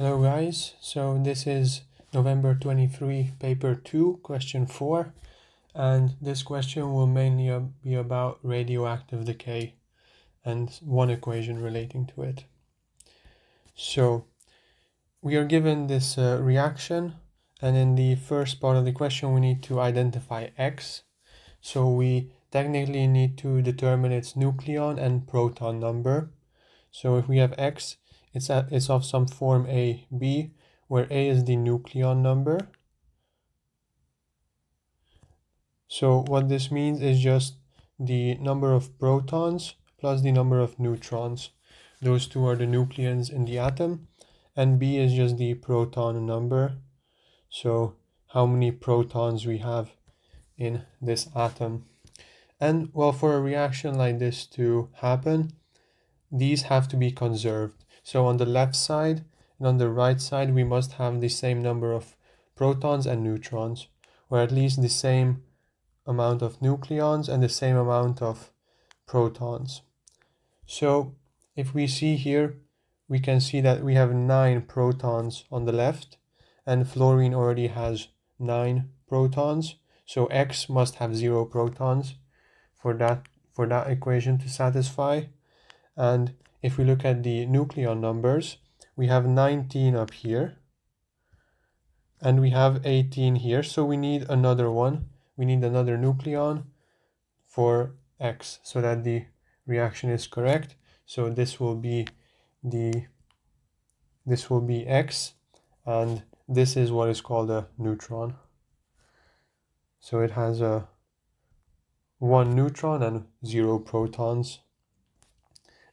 Hello guys, so this is November 23 paper 2 question 4 and this question will mainly be about radioactive decay and one equation relating to it. So we are given this uh, reaction and in the first part of the question we need to identify X. So we technically need to determine its nucleon and proton number. So if we have X, it's, a, it's of some form A, B, where A is the nucleon number. So what this means is just the number of protons plus the number of neutrons. Those two are the nucleons in the atom. And B is just the proton number. So how many protons we have in this atom. And well, for a reaction like this to happen, these have to be conserved. So on the left side and on the right side, we must have the same number of protons and neutrons, or at least the same amount of nucleons and the same amount of protons. So if we see here, we can see that we have nine protons on the left and fluorine already has nine protons. So X must have zero protons for that, for that equation to satisfy. And if we look at the nucleon numbers, we have 19 up here and we have 18 here. So we need another one. We need another nucleon for X so that the reaction is correct. So this will be the this will be X and this is what is called a neutron. So it has a one neutron and zero protons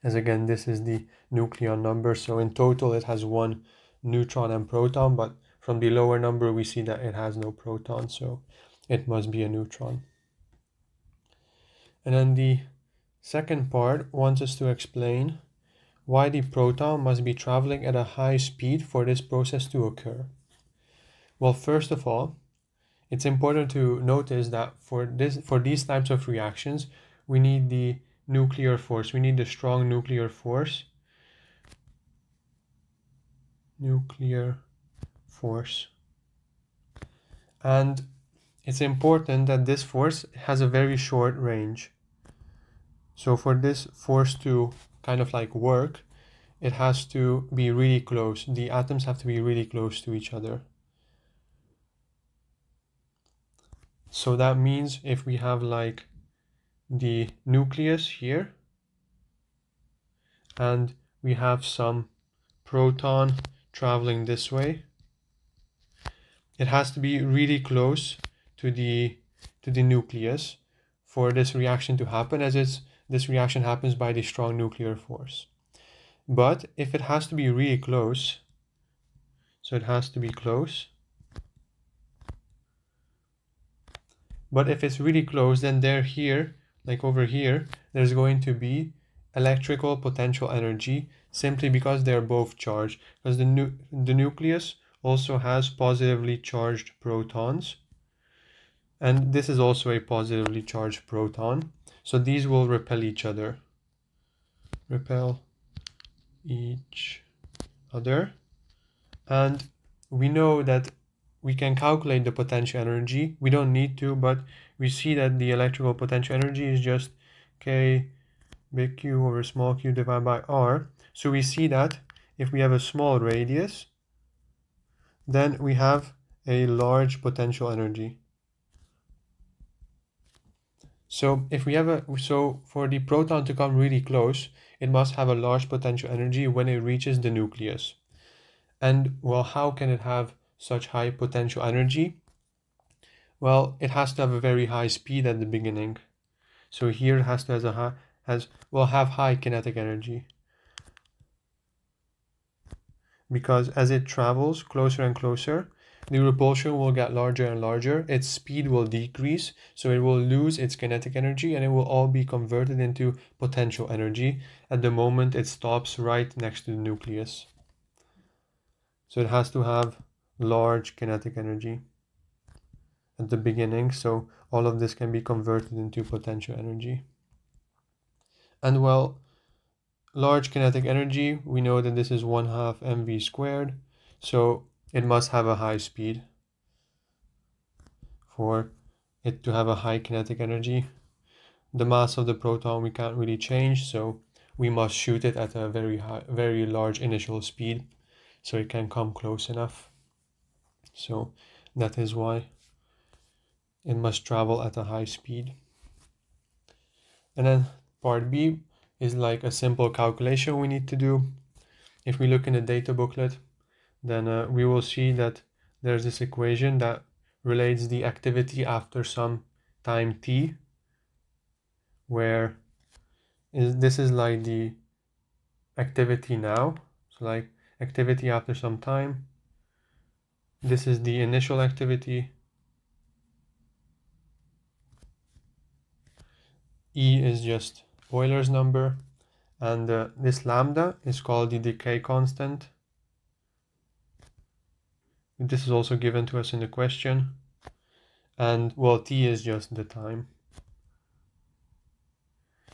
as again this is the nucleon number. So in total it has one neutron and proton but from the lower number we see that it has no proton so it must be a neutron. And then the second part wants us to explain why the proton must be traveling at a high speed for this process to occur. Well first of all it's important to notice that for this for these types of reactions we need the nuclear force. We need a strong nuclear force. Nuclear force. And it's important that this force has a very short range. So for this force to kind of like work, it has to be really close. The atoms have to be really close to each other. So that means if we have like the nucleus here. And we have some proton traveling this way. It has to be really close to the to the nucleus for this reaction to happen as it's this reaction happens by the strong nuclear force. But if it has to be really close so it has to be close. But if it's really close then they're here like over here, there's going to be electrical potential energy simply because they're both charged. Because the, nu the nucleus also has positively charged protons. And this is also a positively charged proton. So these will repel each other. Repel each other. And we know that we can calculate the potential energy. We don't need to, but we see that the electrical potential energy is just K big Q over small q divided by R. So we see that if we have a small radius, then we have a large potential energy. So if we have a, so for the proton to come really close, it must have a large potential energy when it reaches the nucleus. And well, how can it have such high potential energy? Well, it has to have a very high speed at the beginning. So here it has to has a high, has will have high kinetic energy. Because as it travels closer and closer, the repulsion will get larger and larger, its speed will decrease, so it will lose its kinetic energy and it will all be converted into potential energy at the moment it stops right next to the nucleus. So it has to have large kinetic energy at the beginning so all of this can be converted into potential energy and well large kinetic energy we know that this is 1 half mv squared So it must have a high speed for it to have a high kinetic energy. The mass of the proton we can't really change, so we must shoot it at a very high, very large initial speed so it can come close enough. So that is why it must travel at a high speed. And then part B is like a simple calculation we need to do. If we look in the data booklet, then uh, we will see that there's this equation that relates the activity after some time t, where is this is like the activity now, so like activity after some time. This is the initial activity. E is just Euler's number and uh, this lambda is called the decay constant. This is also given to us in the question. And well, t is just the time.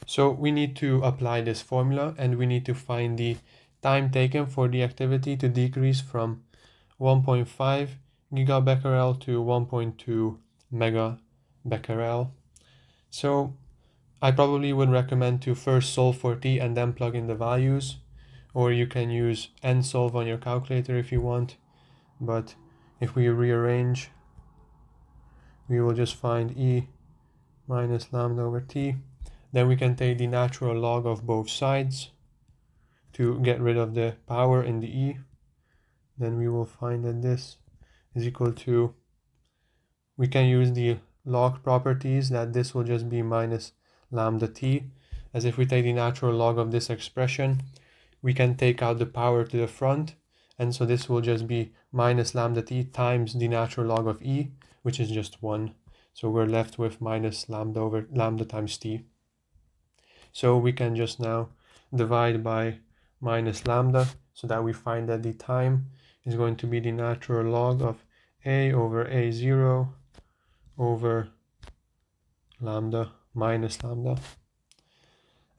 So we need to apply this formula and we need to find the time taken for the activity to decrease from 1.5 gigabecquerel to 1.2 megabecquerel. So I probably would recommend to first solve for t and then plug in the values or you can use nsolve on your calculator if you want but if we rearrange we will just find e minus lambda over t. Then we can take the natural log of both sides to get rid of the power in the e. Then we will find that this is equal to we can use the log properties that this will just be minus lambda t. As if we take the natural log of this expression, we can take out the power to the front. And so this will just be minus lambda t times the natural log of e, which is just 1. So we're left with minus lambda over lambda times t. So we can just now divide by minus lambda so that we find that the time is going to be the natural log of a over a0 over lambda minus lambda.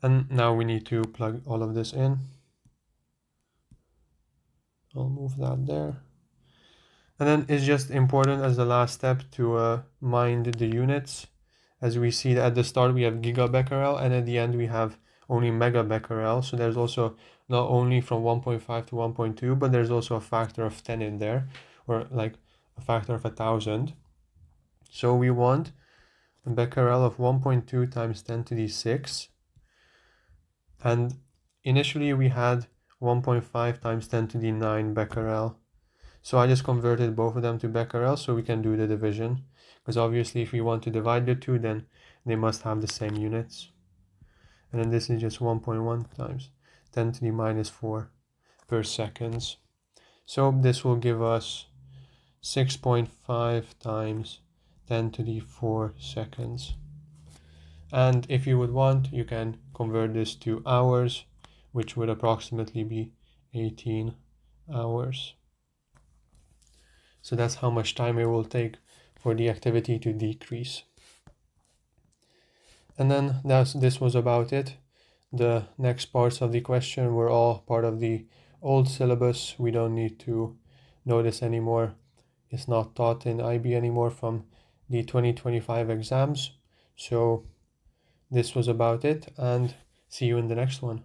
And now we need to plug all of this in. I'll move that there. And then it's just important as the last step to uh, mind the units. As we see at the start we have gigabecquerel and at the end we have only megabecquerel. So there's also not only from 1.5 to 1.2, but there's also a factor of 10 in there, or like a factor of a thousand. So we want a becquerel of 1.2 times 10 to the 6. And initially we had 1.5 times 10 to the 9 becquerel. So I just converted both of them to becquerel so we can do the division. Because obviously if we want to divide the two, then they must have the same units. And then this is just 1.1 times 10 to the minus 4 per seconds. So this will give us 6.5 times 10 to the 4 seconds. And if you would want, you can convert this to hours, which would approximately be 18 hours. So that's how much time it will take for the activity to decrease. And then that's, this was about it. The next parts of the question were all part of the old syllabus. We don't need to know this anymore. It's not taught in IB anymore from the 2025 exams. So this was about it and see you in the next one.